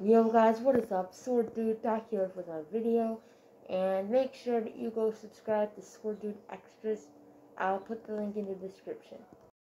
Yo guys, what is up? Sword Dude back here with another video. And make sure that you go subscribe to Sword Dude Extras. I'll put the link in the description.